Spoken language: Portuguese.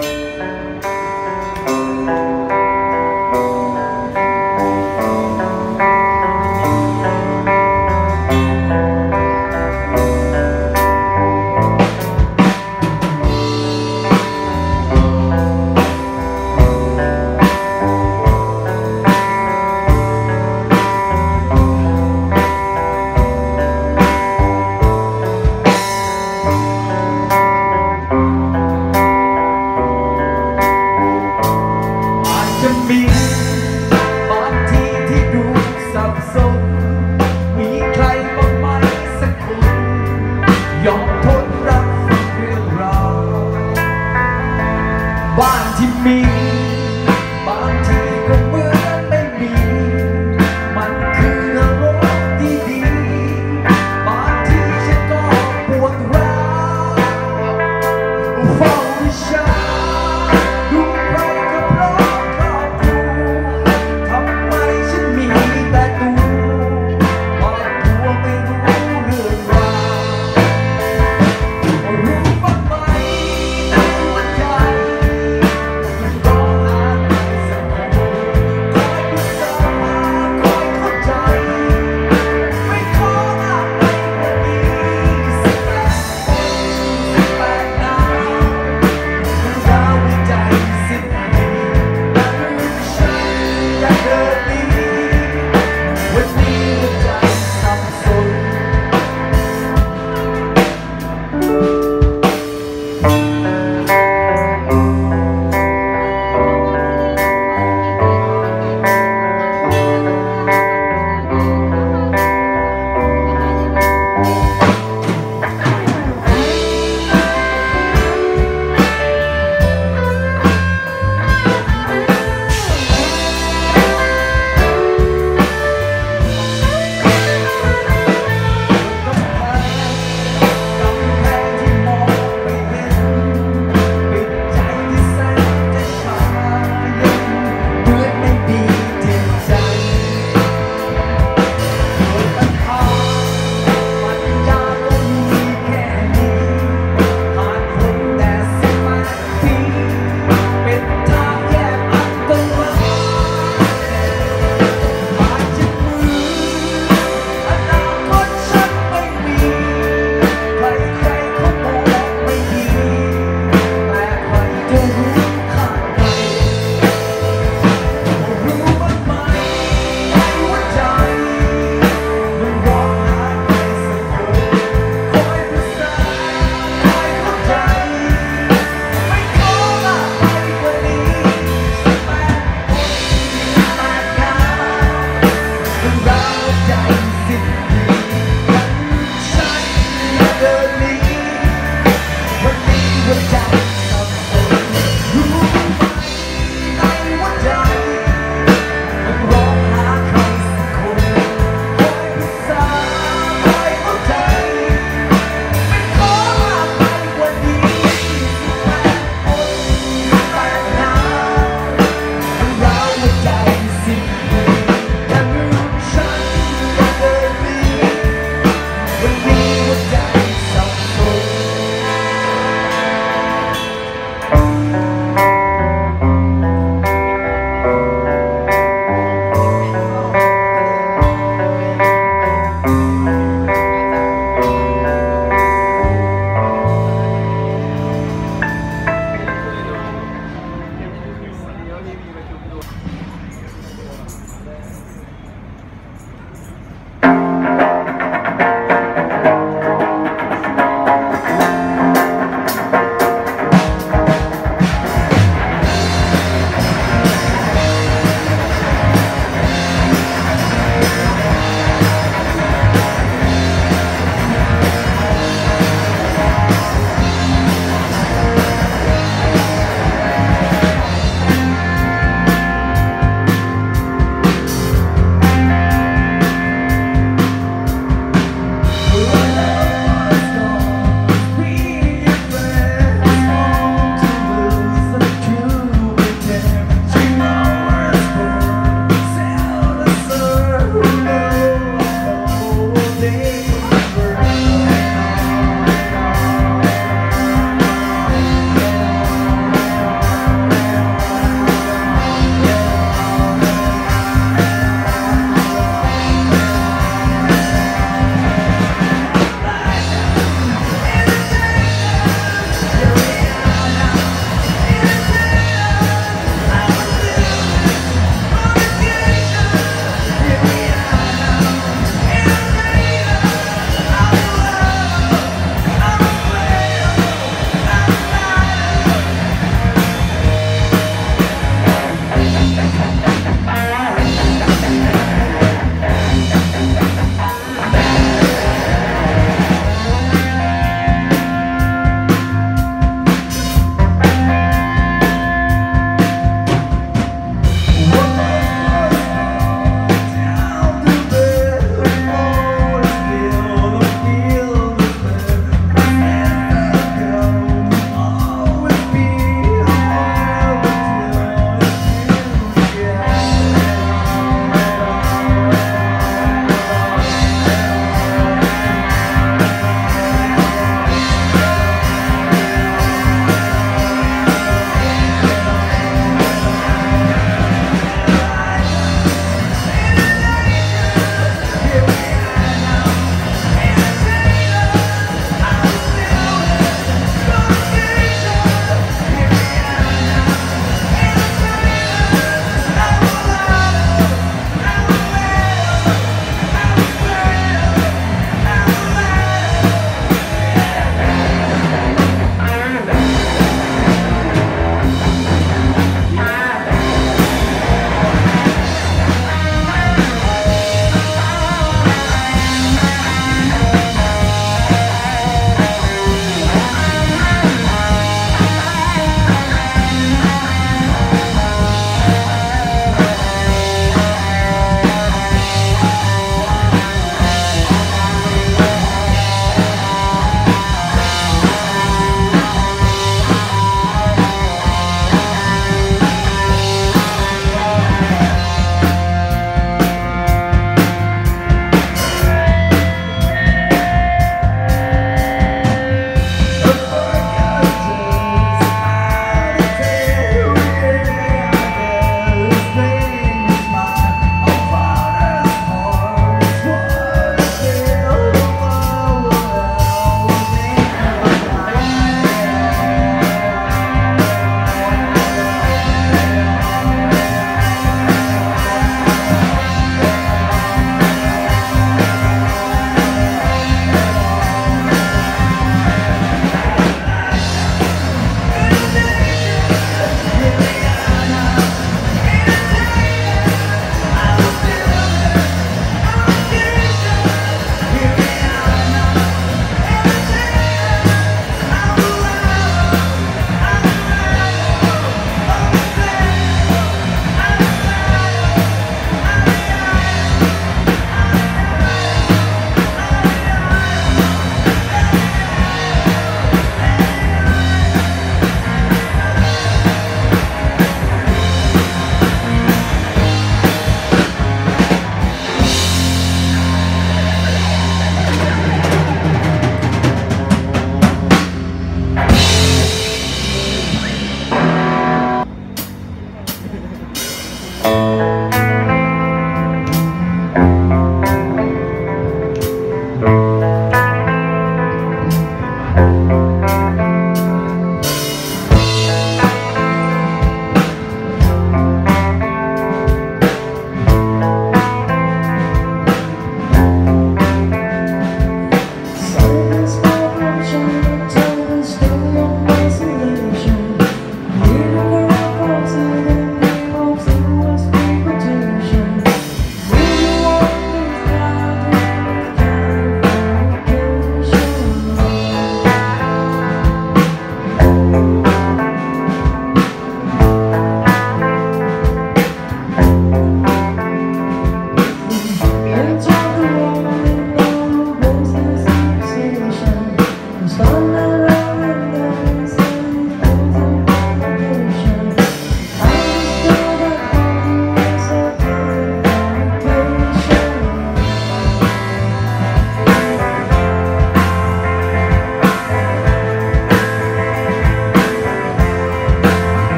Música